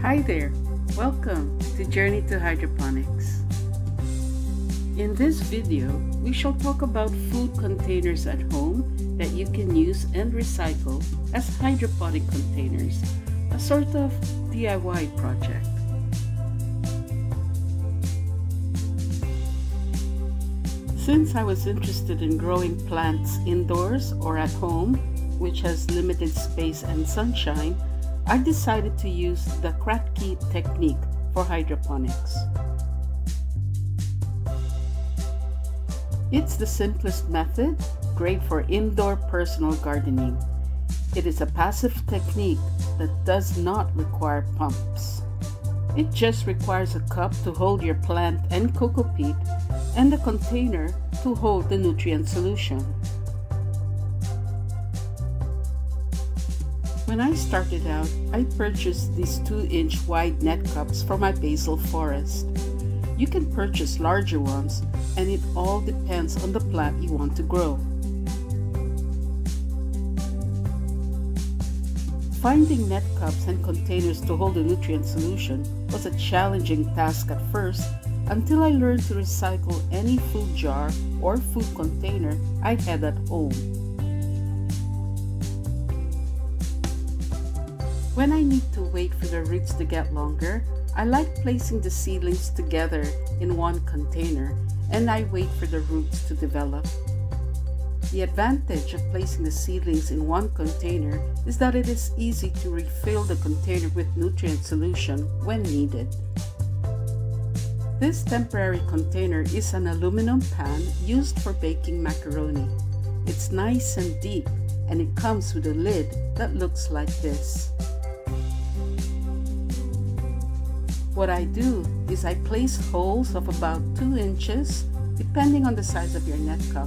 Hi there, welcome to Journey to Hydroponics. In this video, we shall talk about food containers at home that you can use and recycle as hydroponic containers, a sort of DIY project. Since I was interested in growing plants indoors or at home, which has limited space and sunshine, I decided to use the Kratky technique for hydroponics. It's the simplest method, great for indoor personal gardening. It is a passive technique that does not require pumps. It just requires a cup to hold your plant and coco peat and a container to hold the nutrient solution. When I started out, I purchased these 2-inch wide net cups for my basil forest. You can purchase larger ones and it all depends on the plant you want to grow. Finding net cups and containers to hold a nutrient solution was a challenging task at first until I learned to recycle any food jar or food container I had at home. When I need to wait for the roots to get longer, I like placing the seedlings together in one container and I wait for the roots to develop. The advantage of placing the seedlings in one container is that it is easy to refill the container with nutrient solution when needed. This temporary container is an aluminum pan used for baking macaroni. It's nice and deep and it comes with a lid that looks like this. What I do is I place holes of about 2 inches depending on the size of your net cup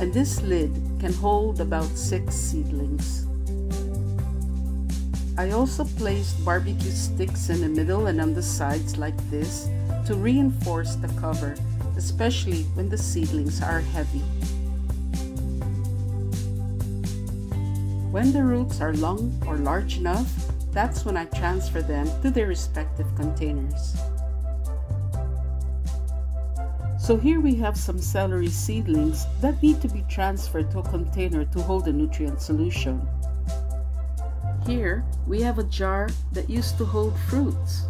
and this lid can hold about 6 seedlings. I also placed barbecue sticks in the middle and on the sides like this to reinforce the cover, especially when the seedlings are heavy. When the roots are long or large enough, that's when I transfer them to their respective containers. So here we have some celery seedlings that need to be transferred to a container to hold a nutrient solution. Here we have a jar that used to hold fruits.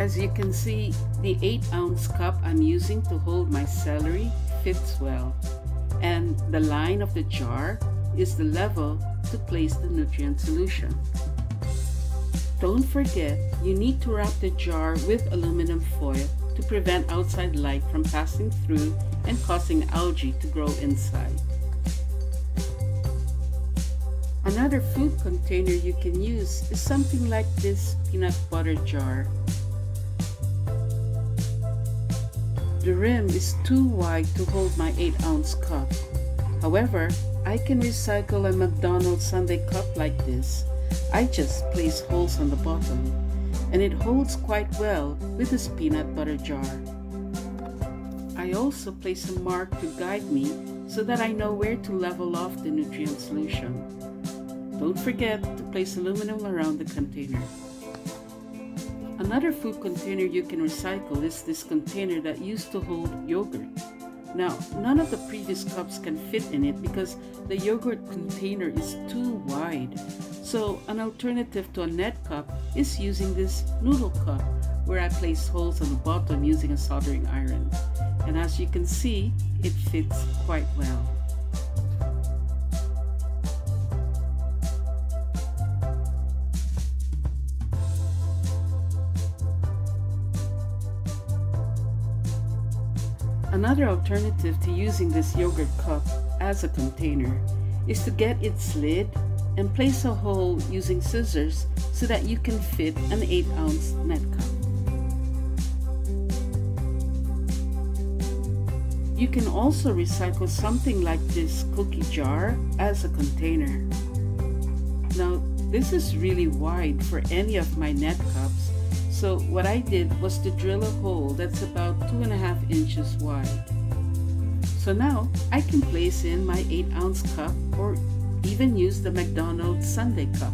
As you can see, the 8 ounce cup I'm using to hold my celery fits well. And the line of the jar is the level to place the nutrient solution. Don't forget, you need to wrap the jar with aluminum foil to prevent outside light from passing through and causing algae to grow inside. Another food container you can use is something like this peanut butter jar. The rim is too wide to hold my 8 ounce cup. However, I can recycle a McDonald's sundae cup like this. I just place holes on the bottom and it holds quite well with this peanut butter jar. I also place a mark to guide me so that I know where to level off the nutrient solution. Don't forget to place aluminum around the container. Another food container you can recycle is this container that used to hold yogurt. Now, none of the previous cups can fit in it because the yogurt container is too wide. So an alternative to a net cup is using this noodle cup where I place holes on the bottom using a soldering iron. And as you can see, it fits quite well. Another alternative to using this yogurt cup as a container is to get its lid and place a hole using scissors so that you can fit an 8 ounce net cup. You can also recycle something like this cookie jar as a container. Now, this is really wide for any of my net cups so what I did was to drill a hole that's about two and a half inches wide. So now I can place in my 8 ounce cup or even use the McDonald's sundae cup.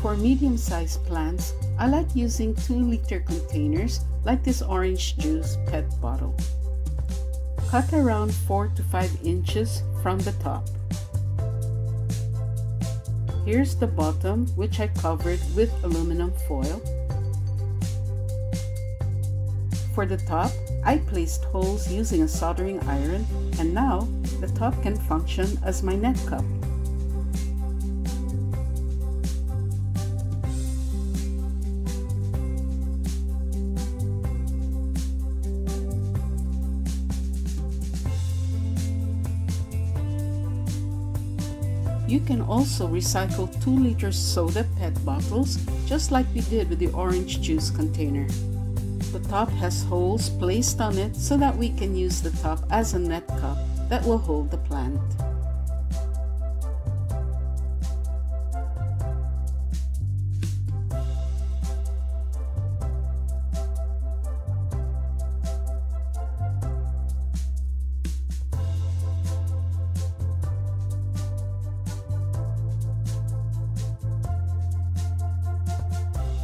For medium-sized plants, I like using 2-liter containers like this orange juice pet bottle. Cut around 4 to 5 inches from the top. Here's the bottom which I covered with aluminum foil. For the top, I placed holes using a soldering iron and now the top can function as my net cup. You can also recycle 2 liter soda PET bottles just like we did with the orange juice container. The top has holes placed on it so that we can use the top as a net cup that will hold the plant.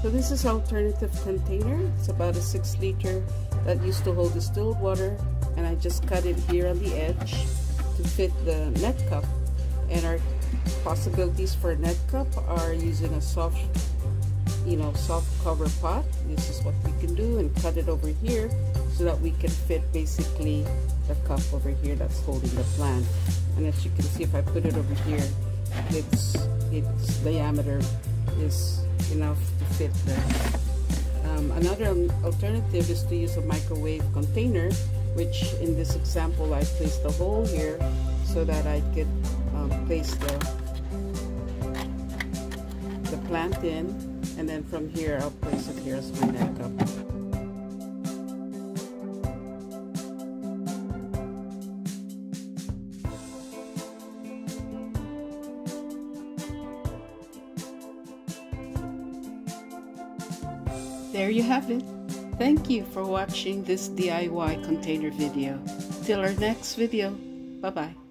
So this is alternative container. It's about a six liter that used to hold distilled water and I just cut it here on the edge to fit the net cup. And our possibilities for net cup are using a soft, you know, soft cover pot. This is what we can do and cut it over here so that we can fit basically the cup over here that's holding the plant. And as you can see, if I put it over here, its its diameter is enough to fit there. Um, another alternative is to use a microwave container, which in this example I placed a hole here so that I could um, place the, the plant in and then from here I'll place it here as my net cup. There you have it. Thank you for watching this DIY container video. Till our next video. Bye-bye.